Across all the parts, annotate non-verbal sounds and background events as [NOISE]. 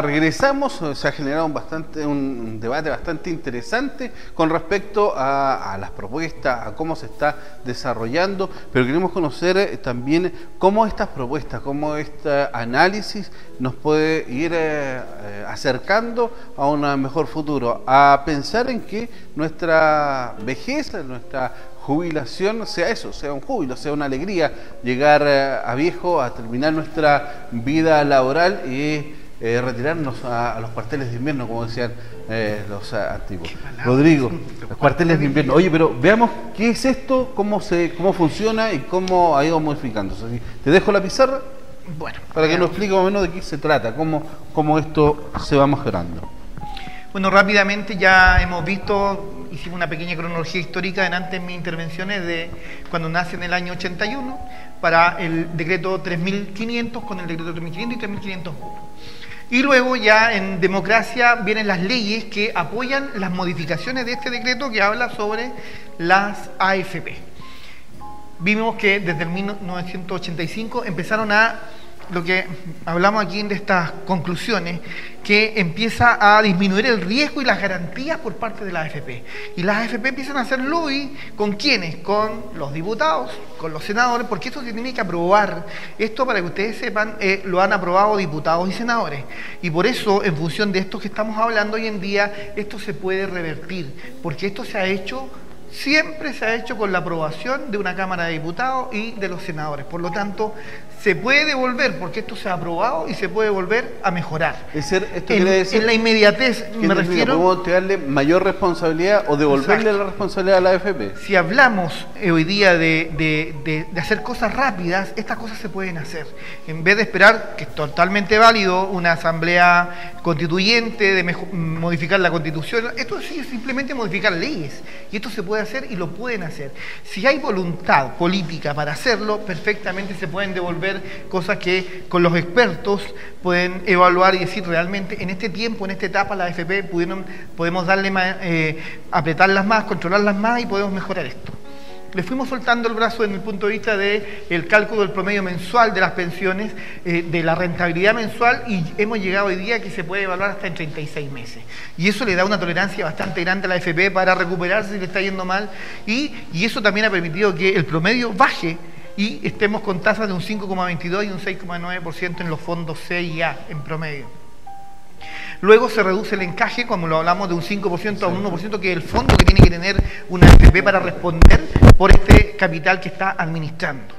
Regresamos, se ha generado un, debate bastante interesante con respecto a, las propuestas, a cómo se está desarrollando, pero queremos conocer eh, también cómo estas propuestas, cómo este análisis nos puede ir eh, eh, acercando a un mejor futuro, a pensar en que nuestra vejez, nuestra jubilación sea eso, sea un júbilo, sea una alegría llegar a viejo, a terminar nuestra vida laboral y eh, retirarnos a, los cuarteles de invierno, como decían eh, los antiguos. Rodrigo, los cuarteles de invierno. Oye, pero veamos qué es esto, cómo se, cómo funciona y cómo ha ido modificándose. Te dejo la pizarra bueno, para que nos explique más o menos de qué se trata, cómo, cómo esto se va mejorando. Bueno, rápidamente ya hemos visto, hicimos una pequeña cronología histórica en antes mis intervenciones de cuando nace en el año 81 para el decreto 3500 con el decreto 3500 y 3501. Y luego ya en democracia vienen las leyes que apoyan las modificaciones de este decreto que habla sobre las AFP. Vimos que desde el 1985 empezaron a lo que hablamos aquí de estas conclusiones, que empieza a disminuir el riesgo y las garantías por parte de la AFP. Y las AFP empiezan a hacer lobby con quiénes, con los diputados, con los senadores, porque esto se tiene que aprobar. Esto, para que ustedes sepan, eh, lo han aprobado diputados y senadores. Y por eso, en función de esto que estamos hablando hoy en día, esto se puede revertir, porque esto se ha hecho siempre se ha hecho con la aprobación de una Cámara de Diputados y de los senadores. Por lo tanto, se puede devolver, porque esto se ha aprobado y se puede volver a mejorar. Es esto en, quiere decir en la inmediatez, me refiero. ¿Podemos darle mayor responsabilidad o devolverle la responsabilidad a la AFP? Si hablamos eh, hoy día de, hacer cosas rápidas, estas cosas se pueden hacer. En vez de esperar, que es totalmente válido, una asamblea constituyente, de modificar la constitución, esto sí es simplemente modificar leyes. Y esto se puede hacer y lo pueden hacer. Si hay voluntad política para hacerlo, perfectamente se pueden devolver cosas que con los expertos pueden evaluar y decir realmente en este tiempo, en esta etapa, la AFP pudieron, podemos darle más, eh, apretarlas más, controlarlas más y podemos mejorar esto. Le fuimos soltando el brazo desde el punto de vista del cálculo del promedio mensual de las pensiones, eh, de la rentabilidad mensual, y hemos llegado hoy día que se puede evaluar hasta en 36 meses. Y eso le da una tolerancia bastante grande a la AFP para recuperarse si le está yendo mal, y, y eso también ha permitido que el promedio baje y estemos con tasas de un 5,22 y un 6,9% en los fondos C y A en promedio. Luego se reduce el encaje, como lo hablamos, de un 5% a un 1%, que es el fondo que tiene que tener una FP para responder por este capital que está administrando.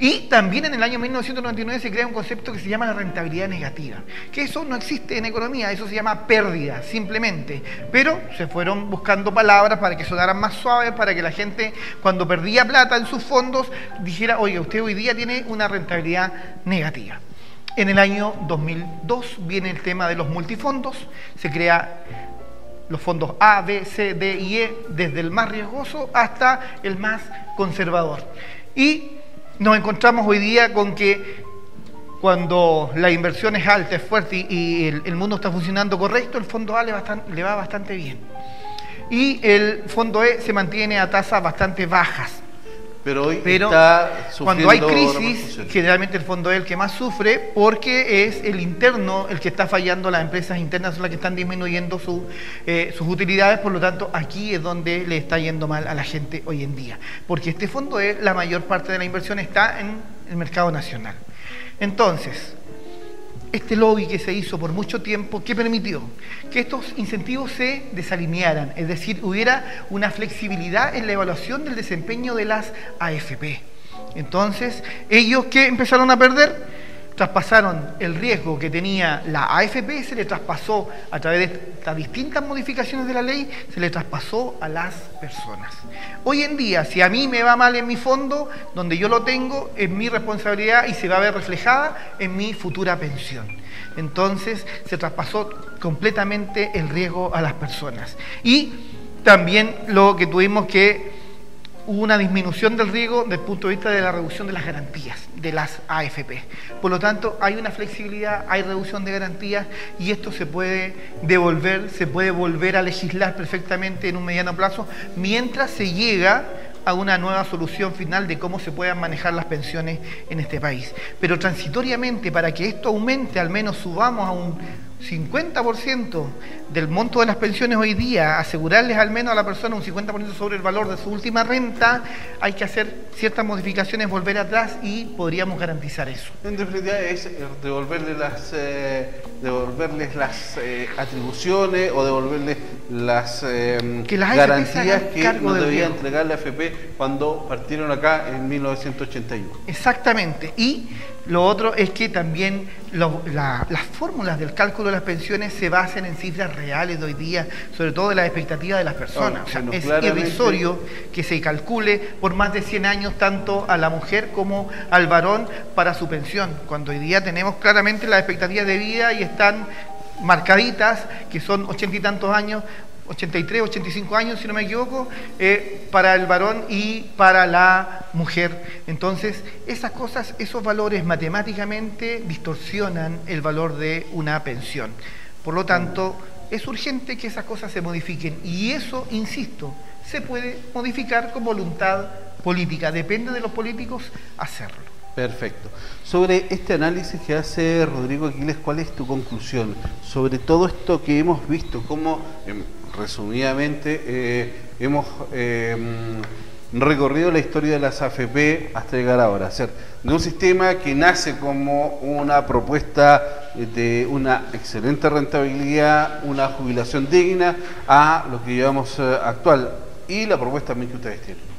Y también en el año 1999 se crea un concepto que se llama la rentabilidad negativa, que eso no existe en economía, eso se llama pérdida, simplemente. Pero se fueron buscando palabras para que sonaran más suaves, para que la gente cuando perdía plata en sus fondos dijera, oye, usted hoy día tiene una rentabilidad negativa. En el año 2002 viene el tema de los multifondos, se crea los fondos A, B, C, D y E, desde el más riesgoso hasta el más conservador. Y nos encontramos hoy día con que cuando la inversión es alta, es fuerte y, el, mundo está funcionando correcto, el fondo A le, le va bastante bien. Y el fondo E se mantiene a tasas bastante bajas. Pero hoy cuando hay crisis, generalmente el fondo es el que más sufre porque es el interno el que está fallando, las empresas internas son las que están disminuyendo eh, sus utilidades, por lo tanto aquí es donde le está yendo mal a la gente hoy en día. Porque este fondo es, la mayor parte de la inversión está en el mercado nacional. Entonces, este lobby que se hizo por mucho tiempo, ¿qué permitió? Que estos incentivos se desalinearan, es decir, hubiera una flexibilidad en la evaluación del desempeño de las AFP. Entonces, ellos que empezaron a perder, traspasaron el riesgo que tenía la AFP, se le traspasó a través de estas distintas modificaciones de la ley, se le traspasó a las personas. Hoy en día, si a mí me va mal en mi fondo, donde yo lo tengo, es mi responsabilidad y se va a ver reflejada en mi futura pensión. Entonces se traspasó completamente el riesgo a las personas. Y también lo que tuvimos que hubo una disminución del riesgo desde el punto de vista de la reducción de las garantías de las AFP. Por lo tanto, hay una flexibilidad, hay reducción de garantías y esto se puede devolver, se puede volver a legislar perfectamente en un mediano plazo mientras se llega a una nueva solución final de cómo se puedan manejar las pensiones en este país. Pero transitoriamente, para que esto aumente, al menos subamos a un 50% del monto de las pensiones hoy día, asegurarles al menos a la persona un 50% sobre el valor de su última renta, hay que hacer ciertas modificaciones, volver atrás y podríamos garantizar eso. En definitiva es eh, devolverle las, eh, devolverles las eh, atribuciones o devolverles las, garantías que nos debía entregar la AFP cuando partieron acá en 1981. Exactamente. Y lo otro es que también las fórmulas del cálculo de las pensiones se basen en cifras reales de hoy día, sobre todo de las expectativas de las personas. o sea, es irrisorio que se calcule por más de 100 años tanto a la mujer como al varón para su pensión, cuando hoy día tenemos claramente las expectativas de vida y están marcaditas, que son ochenta y tantos años, 83, 85 años, si no me equivoco, eh, para el varón y para la mujer. Entonces, esas cosas, esos valores matemáticamente distorsionan el valor de una pensión. Por lo tanto, es urgente que esas cosas se modifiquen y eso, insisto, se puede modificar con voluntad política. Depende de los políticos hacerlo. Perfecto. Sobre este análisis que hace Rodrigo Aquiles, ¿cuál es tu conclusión sobre todo esto que hemos visto? ¿Cómo, em, resumidamente, eh, hemos em, recorrido la historia de las AFP hasta llegar ahora. Ser de un sistema que nace como una propuesta de una excelente rentabilidad, una jubilación digna, a lo que llevamos eh, actual y la propuesta también que ustedes tienen.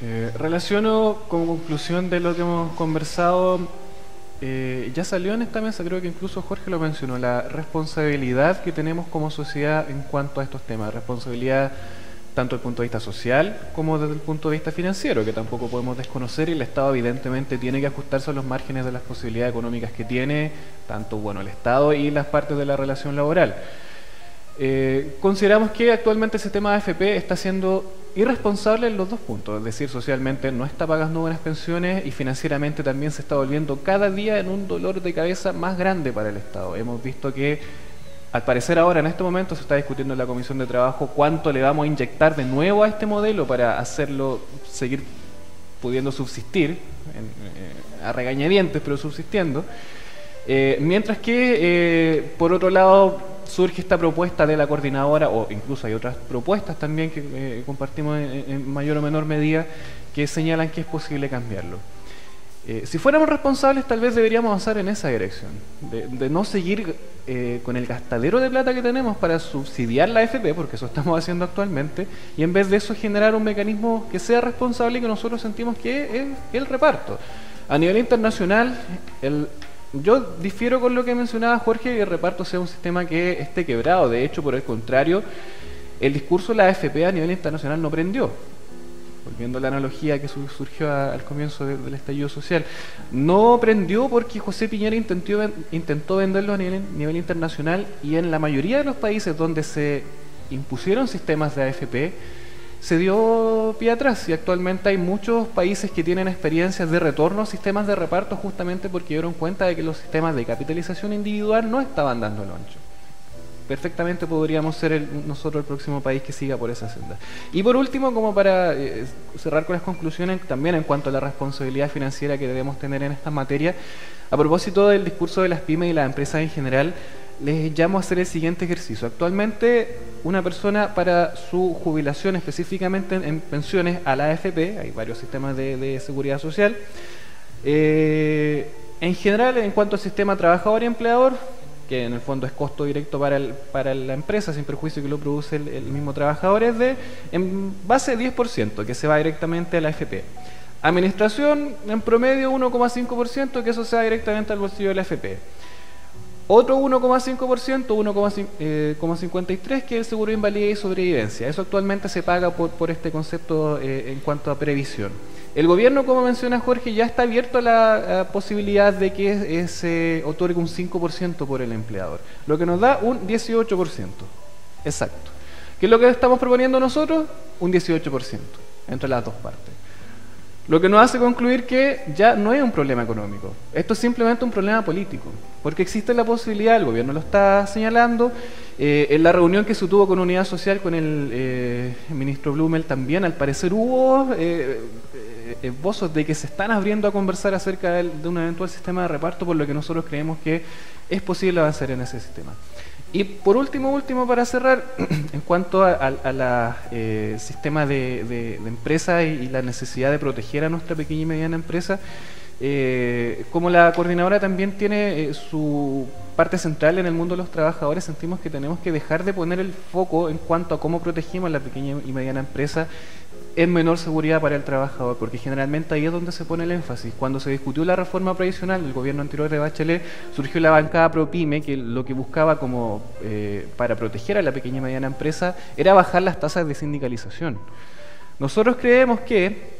Eh, relaciono como conclusión de lo que hemos conversado eh, ya salió en esta mesa, creo que incluso Jorge lo mencionó, la responsabilidad que tenemos como sociedad en cuanto a estos temas, responsabilidad tanto desde el punto de vista social como desde el punto de vista financiero, que tampoco podemos desconocer y el Estado evidentemente tiene que ajustarse a los márgenes de las posibilidades económicas que tiene, tanto bueno el Estado y las partes de la relación laboral. Eh, consideramos que actualmente el sistema de AFP está siendo irresponsable en los dos puntos, es decir, socialmente no está pagando buenas pensiones y financieramente también se está volviendo cada día en un dolor de cabeza más grande para el Estado. Hemos visto que al parecer ahora en este momento se está discutiendo en la Comisión de Trabajo cuánto le vamos a inyectar de nuevo a este modelo para hacerlo seguir pudiendo subsistir, eh, a regañadientes, pero subsistiendo. Eh, mientras que, por otro lado, surge esta propuesta de la coordinadora, o incluso hay otras propuestas también que eh, compartimos en, mayor o menor medida, que señalan que es posible cambiarlo. Eh, si fuéramos responsables, tal vez deberíamos avanzar en esa dirección, de, no seguir eh, con el gastadero de plata que tenemos para subsidiar la FP, porque eso estamos [LAUGHS] haciendo actualmente, y en vez de eso generar un mecanismo que sea responsable y que nosotros sentimos que es el reparto. A nivel internacional, el yo difiero con lo que mencionaba Jorge, que el reparto sea un sistema que esté quebrado. De hecho, por el contrario, el discurso de la AFP a nivel internacional no prendió. Volviendo a la analogía que surgió al comienzo del estallido social. No prendió porque José Piñera intentó, venderlo a nivel, nivel internacional y en la mayoría de los países donde se impusieron sistemas de AFP, se dio pie atrás y actualmente hay muchos países que tienen experiencias de retorno a sistemas de reparto justamente porque dieron cuenta de que los sistemas de capitalización individual no estaban dando el ancho. Perfectamente podríamos ser nosotros el próximo país que siga por esa senda. Y por último, como para eh, cerrar con las conclusiones, también en cuanto a la responsabilidad financiera que debemos tener en esta materia, a propósito del discurso de las pymes y las empresas en general, les llamo a hacer el siguiente ejercicio. Actualmente, una persona para su jubilación, específicamente en, pensiones a la AFP, hay varios sistemas de, seguridad social, eh, en general, en cuanto al sistema trabajador y empleador, que en el fondo es costo directo para, el, la empresa, sin perjuicio que lo produce el, mismo trabajador, es de en base 10%, que se va directamente a la AFP. Administración, en promedio 1,5%, que eso se va directamente al bolsillo de la AFP. Otro 1,5%, 1,53% eh, que es el seguro de invalidez y sobrevivencia. Eso actualmente se paga por, este concepto eh, en cuanto a previsión. El gobierno, como menciona Jorge, ya está abierto a la posibilidad de que se otorgue un 5% por el empleador, lo que nos da un 18%. Exacto. ¿Qué es lo que estamos proponiendo nosotros? Un 18% entre las dos partes. Lo que nos hace concluir que ya no es un problema económico, esto es simplemente un problema político, porque existe la posibilidad, el gobierno lo está señalando, eh, en la reunión que se tuvo con Unidad Social con el, eh, ministro Blumel también, al parecer hubo eh, esbozos de que se están abriendo a conversar acerca de un eventual sistema de reparto, por lo que nosotros creemos que es posible avanzar en ese sistema. Y por último, último, para cerrar, [CLEARS THROAT] en cuanto al a, eh, sistema de, de, empresa y, la necesidad de proteger a nuestra pequeña y mediana empresa, eh, como la coordinadora también tiene eh, su parte central en el mundo de los trabajadores, sentimos que tenemos que dejar de poner el foco en cuanto a cómo protegemos a la pequeña y mediana empresa en menor seguridad para el trabajador, porque generalmente ahí es donde se pone el énfasis. Cuando se discutió la reforma previsional del gobierno anterior de Bachelet, surgió la bancada ProPyme, que lo que buscaba como eh, para proteger a la pequeña y mediana empresa era bajar las tasas de sindicalización. Nosotros creemos que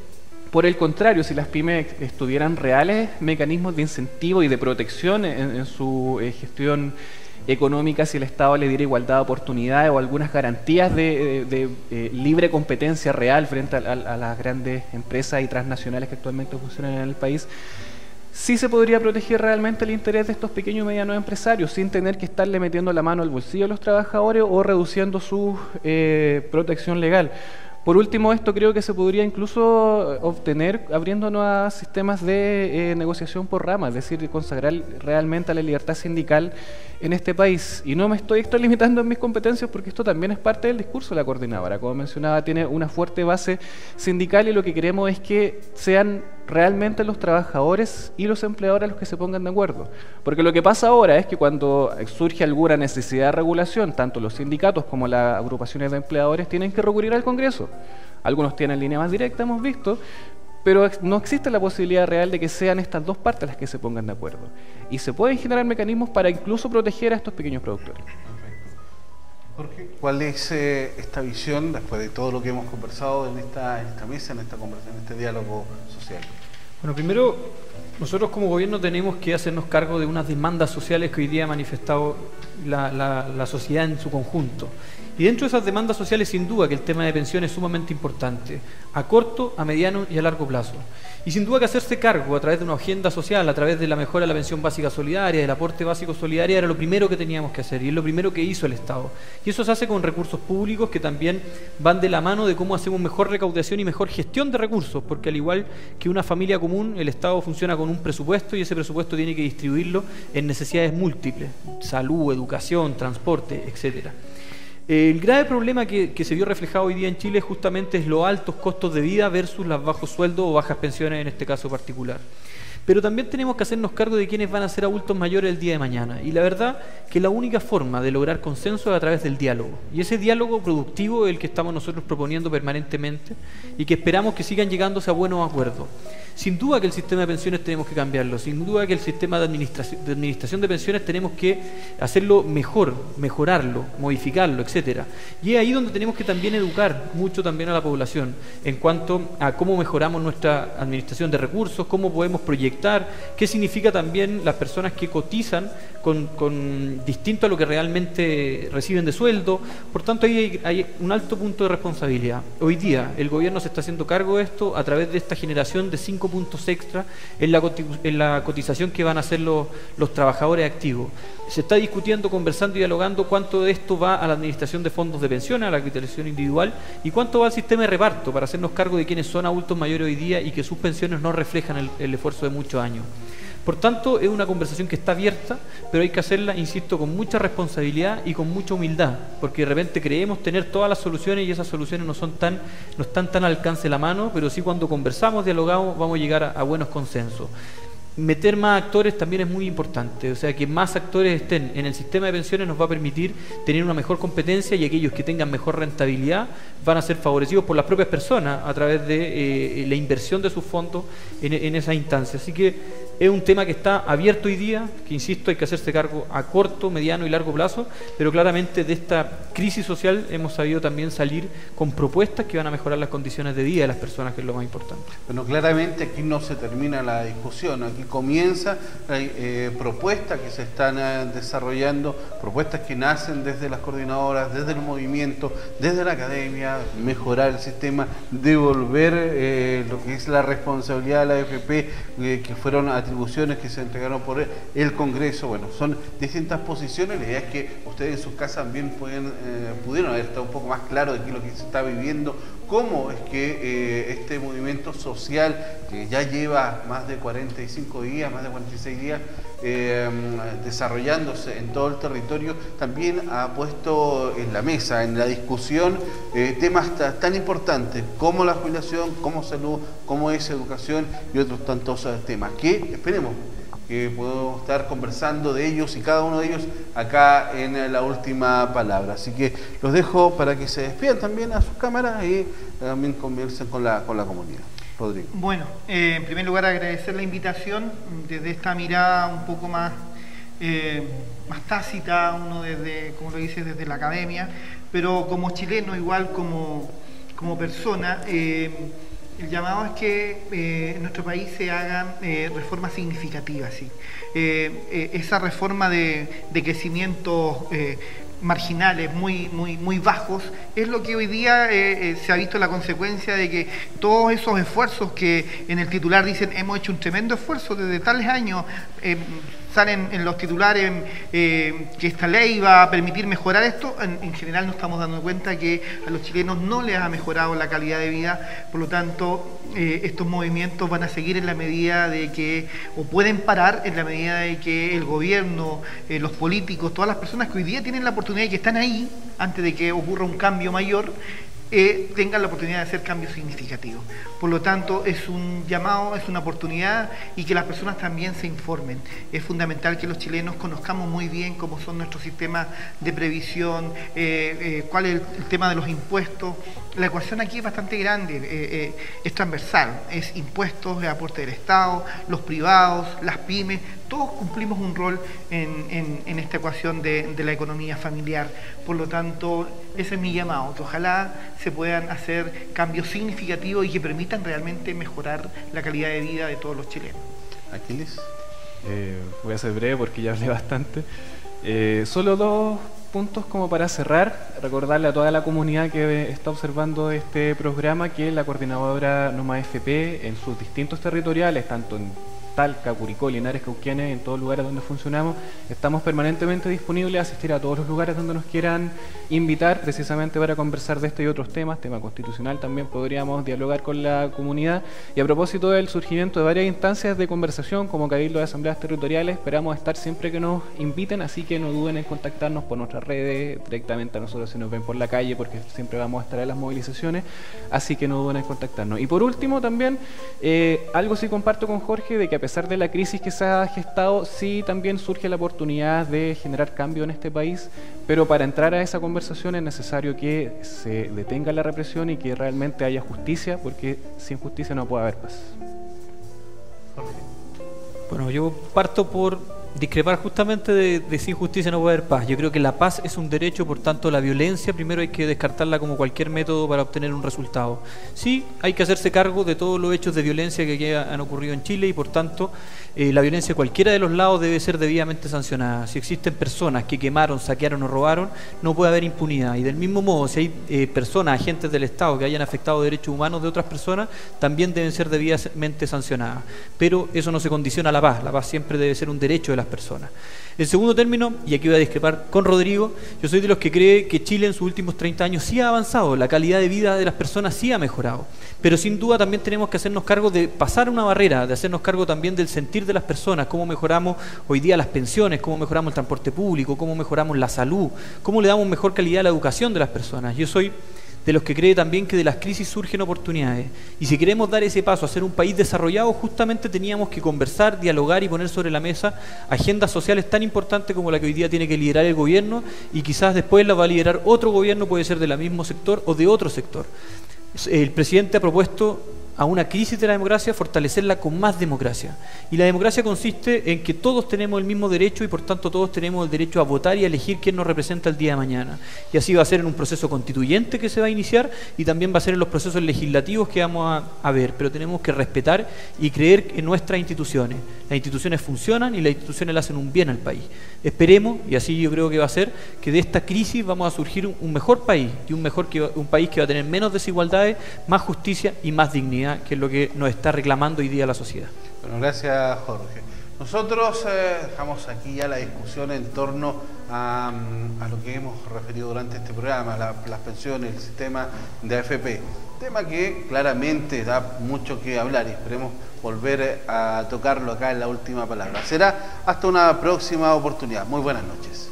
por el contrario, si las pymes estuvieran reales mecanismos de incentivo y de protección en, su eh, gestión económica si el Estado le diera igualdad de oportunidades o algunas garantías de, eh, libre competencia real frente a, las grandes empresas y transnacionales que actualmente funcionan en el país, sí se podría proteger realmente el interés de estos pequeños y medianos empresarios sin tener que estarle metiendo la mano al bolsillo a los trabajadores o reduciendo su eh, protección legal. Por último, esto creo que se podría incluso obtener abriéndonos a sistemas de eh, negociación por ramas, es decir, consagrar realmente a la libertad sindical en este país. Y no me estoy extralimitando en mis competencias porque esto también es parte del discurso de la coordinadora. Como mencionaba, tiene una fuerte base sindical y lo que queremos es que sean realmente los trabajadores y los empleadores los que se pongan de acuerdo. Porque lo que pasa ahora es que cuando surge alguna necesidad de regulación, tanto los sindicatos como las agrupaciones de empleadores tienen que recurrir al Congreso. Algunos tienen línea más directa, hemos visto, pero no existe la posibilidad real de que sean estas dos partes las que se pongan de acuerdo. Y se pueden generar mecanismos para incluso proteger a estos pequeños productores. Jorge, ¿cuál es eh, esta visión después de todo lo que hemos conversado en esta, esta mesa, en esta conversación, en este diálogo social? Bueno, primero, nosotros como gobierno tenemos que hacernos cargo de unas demandas sociales que hoy día ha manifestado la, la sociedad en su conjunto. Y dentro de esas demandas sociales, sin duda que el tema de pensiones es sumamente importante, a corto, a mediano y a largo plazo. Y sin duda que hacerse cargo a través de una agenda social, a través de la mejora de la pensión básica solidaria, del aporte básico solidario, era lo primero que teníamos que hacer y es lo primero que hizo el Estado. Y eso se hace con recursos públicos que también van de la mano de cómo hacemos mejor recaudación y mejor gestión de recursos, porque al igual que una familia común, el Estado funciona con un presupuesto y ese presupuesto tiene que distribuirlo en necesidades múltiples, salud, educación, transporte, etcétera. El grave problema que, se vio reflejado hoy día en Chile justamente es los altos costos de vida versus los bajos sueldos o bajas pensiones en este caso particular. Pero también tenemos que hacernos cargo de quienes van a ser adultos mayores el día de mañana. Y la verdad que la única forma de lograr consenso es a través del diálogo. Y ese diálogo productivo es el que estamos nosotros proponiendo permanentemente y que esperamos que sigan llegándose a buenos acuerdos. Sin duda que el sistema de pensiones tenemos que cambiarlo, sin duda que el sistema de administración, de administración de pensiones tenemos que hacerlo mejor, mejorarlo, modificarlo, etcétera. Y es ahí donde tenemos que también educar mucho también a la población en cuanto a cómo mejoramos nuestra administración de recursos, cómo podemos proyectar, qué significa también las personas que cotizan con, con distinto a lo que realmente reciben de sueldo. Por tanto, ahí hay, un alto punto de responsabilidad. Hoy día el gobierno se está haciendo cargo de esto a través de esta generación de cinco puntos extra en la, en la cotización que van a hacer los, los trabajadores activos. Se está discutiendo, conversando y dialogando cuánto de esto va a la administración de fondos de pensiones, a la capitalización individual y cuánto va al sistema de reparto para hacernos cargo de quienes son adultos mayores hoy día y que sus pensiones no reflejan el, el esfuerzo de muchos Por tanto, es una conversación que está abierta, pero hay que hacerla, insisto, con mucha responsabilidad y con mucha humildad, porque de repente creemos tener todas las soluciones y esas soluciones no son tan, no están tan al alcance de la mano, pero sí cuando conversamos, dialogamos, vamos a llegar a, buenos consensos meter más actores también es muy importante. O sea, que más actores estén en el sistema de pensiones nos va a permitir tener una mejor competencia y aquellos que tengan mejor rentabilidad van a ser favorecidos por las propias personas a través de eh, la inversión de sus fondos en, en esa instancia. Así que Es un tema que está abierto hoy día, que insisto, hay que hacerse cargo a corto, mediano y largo plazo, pero claramente de esta crisis social hemos sabido también salir con propuestas que van a mejorar las condiciones de vida de las personas, que es lo más importante. Bueno, claramente aquí no se termina la discusión, aquí comienza, eh, propuestas que se están eh, desarrollando, propuestas que nacen desde las coordinadoras, desde el movimiento, desde la academia, mejorar el sistema, devolver eh, lo que es la responsabilidad de la AFP, que fueron atribuciones que se entregaron por el Congreso. Bueno, son distintas posiciones. La idea es que ustedes en sus casas también eh, pudieron haber estado un poco más claro de qué es lo que se está viviendo, cómo es que eh, este movimiento social, que ya lleva más de 45 días, más de 46 días, eh, desarrollándose en todo el territorio, también ha puesto en la mesa, en la discusión, temas tan importantes como la jubilación, como salud, como es educación y otros tantos temas que esperemos que podemos estar conversando de ellos y cada uno de ellos acá en la última palabra. Así que los dejo para que se despidan también a sus cámaras y también conversen con la, con la comunidad. Bueno, eh, en primer lugar agradecer la invitación desde esta mirada un poco más, eh, más tácita, uno desde, como lo dice, desde la academia, pero como chileno igual como, como persona. Eh, el llamado es que en nuestro país se hagan reformas significativas. ¿sí? Esa reforma de, de crecimiento marginales, muy, muy, muy bajos, es lo que hoy día se ha visto la consecuencia de que todos esos esfuerzos que en el titular dicen hemos hecho un tremendo esfuerzo desde tales años, salen en los titulares eh, que esta ley va a permitir mejorar esto, en, general nos estamos dando cuenta que a los chilenos no les ha mejorado la calidad de vida, por lo tanto eh, estos movimientos van a seguir en la medida de que, o pueden parar en la medida de que el gobierno, eh, los políticos, todas las personas que hoy día tienen la oportunidad y que están ahí, antes de que ocurra un cambio mayor, eh, tengan la oportunidad de hacer cambios significativos. Por lo tanto, es un llamado, es una oportunidad y que las personas también se informen. Es fundamental que los chilenos conozcamos muy bien cómo son nuestros sistemas de previsión, eh, eh, cuál es el, tema de los impuestos. La ecuación aquí es bastante grande, es transversal, es impuestos, el aporte del Estado, los privados, las pymes, todos cumplimos un rol en, esta ecuación de, la economía familiar. Por lo tanto, ese es mi llamado, que ojalá se puedan hacer cambios significativos y que permitan realmente mejorar la calidad de vida de todos los chilenos. Aquiles. Eh, voy a ser breve porque ya hablé bastante. Eh, solo dos puntos como para cerrar. Recordarle a toda la comunidad que está observando este programa que la coordinadora Noma FP en sus distintos territoriales, tanto en Talca, Curicó, Linares, Cauquienes, en todos los lugares donde funcionamos. Estamos permanentemente disponibles a asistir a todos los lugares donde nos quieran invitar, precisamente para conversar de este y otros temas, tema constitucional también podríamos dialogar con la comunidad. Y a propósito del surgimiento de varias instancias de conversación, como Cabildo de Asambleas Territoriales, esperamos estar siempre que nos inviten, así que no duden en contactarnos por nuestras redes, directamente a nosotros si nos ven por la calle, porque siempre vamos a estar en las movilizaciones, así que no duden en contactarnos. Y por último también, eh, algo sí comparto con Jorge, de que a pesar de la crisis que se ha gestado, sí también surge la oportunidad de generar cambio en este país, pero para entrar a esa conversación es necesario que se detenga la represión y que realmente haya justicia, porque sin justicia no puede haber paz. Bueno, yo parto por discrepar justamente de, de, sin justicia no puede haber paz. Yo creo que la paz es un derecho, por tanto la violencia primero hay que descartarla como cualquier método para obtener un resultado. Sí, hay que hacerse cargo de todos los hechos de violencia que han ocurrido en Chile y por tanto eh, la violencia de cualquiera de los lados debe ser debidamente sancionada. Si existen personas que quemaron, saquearon o robaron, no puede haber impunidad. Y del mismo modo, si hay eh, personas, agentes del Estado que hayan afectado derechos humanos de otras personas, también deben ser debidamente sancionadas. Pero eso no se condiciona a la paz. La paz siempre debe ser un derecho de las personas. En segundo término, y aquí voy a discrepar con Rodrigo, yo soy de los que cree que Chile en sus últimos 30 años sí ha avanzado, la calidad de vida de las personas sí ha mejorado, pero sin duda también tenemos que hacernos cargo de pasar una barrera, de hacernos cargo también del sentir de las personas, cómo mejoramos hoy día las pensiones, cómo mejoramos el transporte público, cómo mejoramos la salud, cómo le damos mejor calidad a la educación de las personas. Yo soy de los que cree también que de las crisis surgen oportunidades. Y si queremos dar ese paso a ser un país desarrollado, justamente teníamos que conversar, dialogar y poner sobre la mesa agendas sociales tan importantes como la que hoy día tiene que liderar el gobierno y quizás después la va a liderar otro gobierno, puede ser del mismo sector o de otro sector. El presidente ha propuesto a una crisis de la democracia, fortalecerla con más democracia. Y la democracia consiste en que todos tenemos el mismo derecho y por tanto todos tenemos el derecho a votar y a elegir quién nos representa el día de mañana. Y así va a ser en un proceso constituyente que se va a iniciar y también va a ser en los procesos legislativos que vamos a, ver. Pero tenemos que respetar y creer en nuestras instituciones. Las instituciones funcionan y las instituciones le hacen un bien al país. Esperemos, y así yo creo que va a ser, que de esta crisis vamos a surgir un, mejor país y un, mejor un país que va a tener menos desigualdades, más justicia y más dignidad, que es lo que nos está reclamando hoy día la sociedad. Bueno, gracias Jorge. Nosotros eh, dejamos aquí ya la discusión en torno a, mm, lo que hemos referido durante este programa, la- las pensiones, el sistema de AFP. Tema que claramente da mucho que hablar y esperemos volver eh, a tocarlo acá en la última palabra. Será hasta una próxima oportunidad. Muy buenas noches.